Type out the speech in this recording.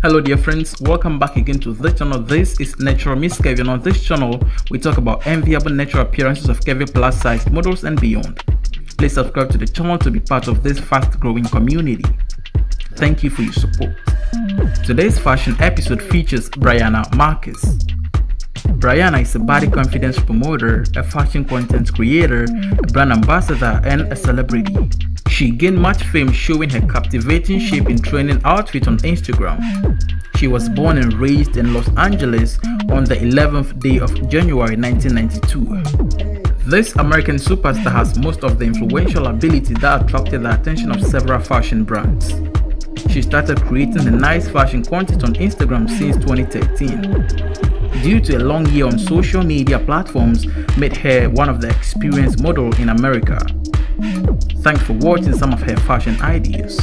Hello dear friends, welcome back again to this channel. This is Natural Miss Curvy. On this channel, we talk about enviable natural appearances of Kevin plus size models and beyond. Please subscribe to the channel to be part of this fast growing community. Thank you for your support. Today's fashion episode features Brianna Marquez. Brianna is a body confidence promoter, a fashion content creator, a brand ambassador, and a celebrity. She gained much fame showing her captivating shape in training outfits on Instagram. She was born and raised in Los Angeles on the 11th day of January 1992. This American superstar has most of the influential ability that attracted the attention of several fashion brands. She started creating the nice fashion content on Instagram since 2013. Due to a long year on social media platforms made her one of the experienced model in America. Thanks for watching some of her fashion ideas.